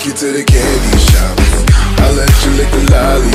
Take you to the candy shop. I'll let you lick the lolly.